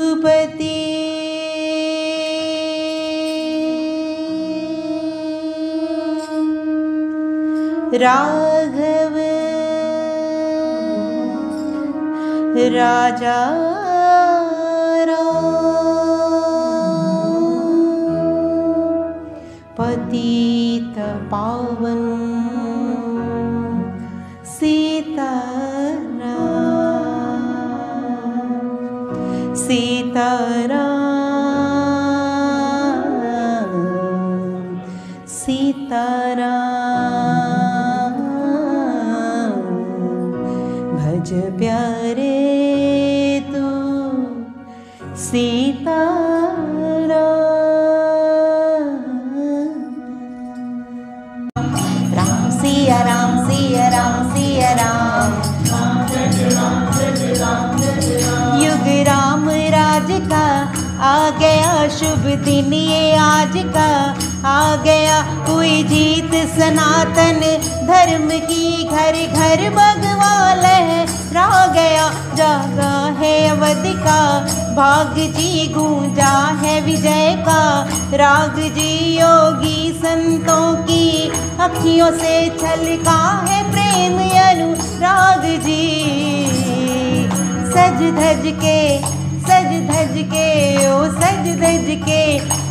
रघुपति राघव। राजा पतित पावन भज प्यारे तू सीता राम सिया राम सिया राम सिया, राम। युग राम, राज का आ गया शुभ दिन, ये आज का जीत सनातन धर्म की घर घर भगवा लहरा गया जागा है अवध का। भाग जी गूंजा है विजय का। राग जी योगी संतों की अखियों से छलका है प्रेम अनुराग जी सज धज के, सज धज के, ओ सज धज के,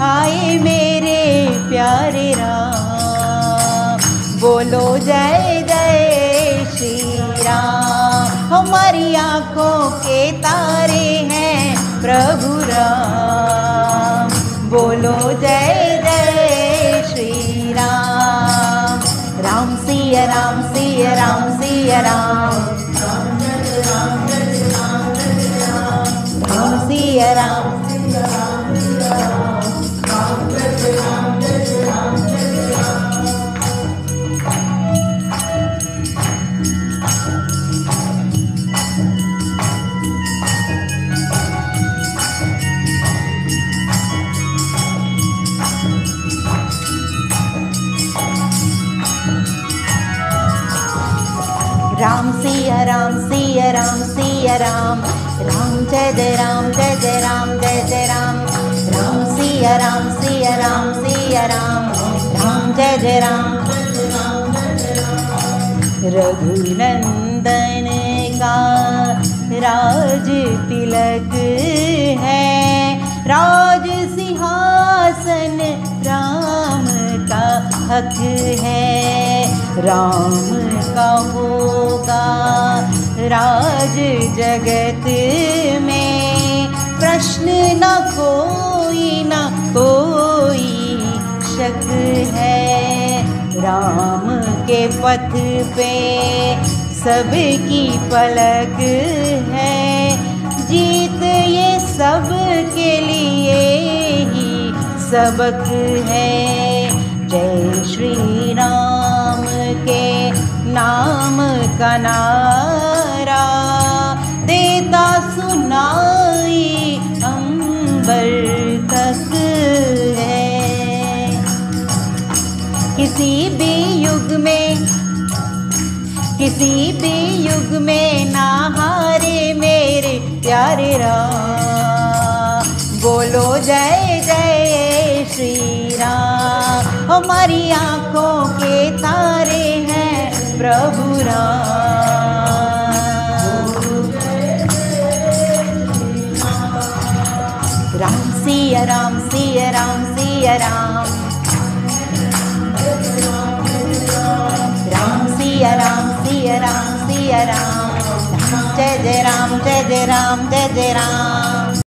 आए मेरे प्यारे राम बोलो जय जय श्री राम हमारी आँखों के तारे हैं प्रभु राम। बोलो जय जय श्री राम राम सिया राम सिया राम। सिया राम राम सिया, राम। राम सिया राम सिया राम सिया राम। राम, जय जय राम, जय जय राम, जय जय राम। राम सिया राम सिया राम सिया राम। राम, जय जय राम। रघुनंदन का राज तिलक है। राज सिंहासन राम का हक है। राम का होगा। राज जगत में प्रश्न न कोई न कोई शक है। राम के पथ पे सबकी पलक है। जीत ये सब के लिए ही सबक है। जय श्री का नारा देता सुनाई अंबर तक है। किसी भी युग में, किसी भी युग में ना हारे मेरे प्यारे राम। बोलो जय जय श्री राम। हमारी आँखों सिया राम सिया राम सिया राम राम सिया राम सिया राम सिया राम राम जय जय राम जय जय राम जय जय राम